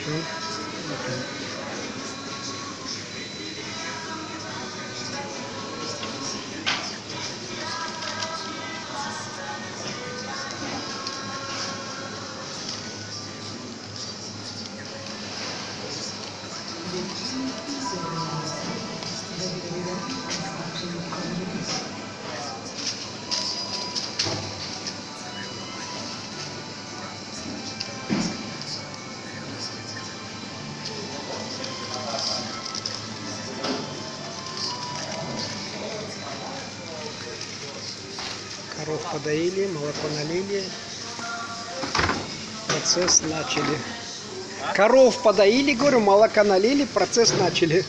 все. Коров подоили, молоко налили. Процесс начали. Коров подоили, говорю, молока налили, процесс начали.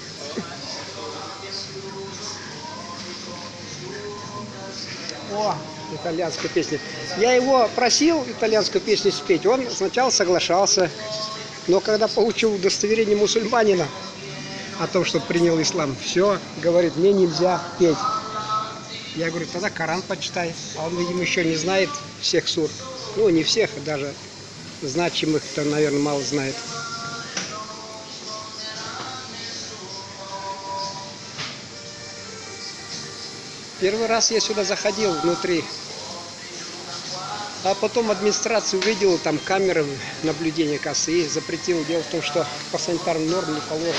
О, итальянская песня. Я его просил итальянскую песню спеть, он сначала соглашался, но когда получил удостоверение мусульманина о том, что принял ислам, все, говорит, мне нельзя петь. Я говорю, тогда Коран почитай. А он, видимо, еще не знает всех сур. Ну, не всех, а даже значимых-то, наверное, мало знает. Первый раз я сюда заходил внутри. А потом администрация увидела там камеры наблюдения кассы и запретила. Дело в том, что по санитарным нормам не положено.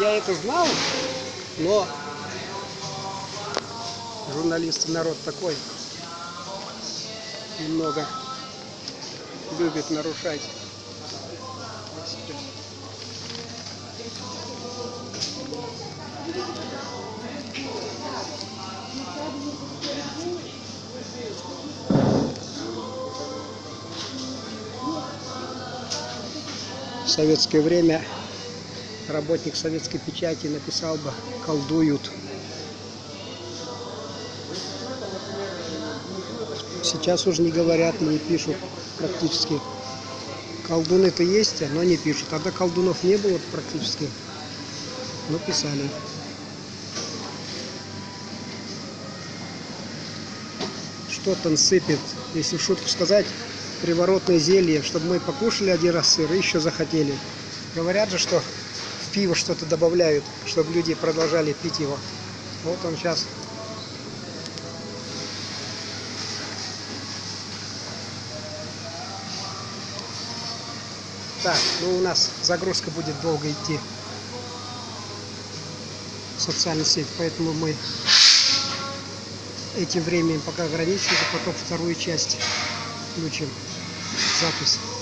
Я это знал, но журналисты народ такой немного любит нарушать. В советское время работник советской печати написал бы «колдуют». Сейчас уже не говорят, не пишут практически. Колдуны-то есть, но не пишут. Тогда колдунов не было практически. Но писали. Что там сыпет, если шутку сказать, приворотное зелье, чтобы мы покушали один раз сыр и еще захотели. Говорят же, что в пиво что-то добавляют, чтобы люди продолжали пить его. Вот он сейчас Так, ну у нас загрузка будет долго идти в социальную сеть, поэтому мы этим временем пока ограничимся, потом вторую часть включим запись.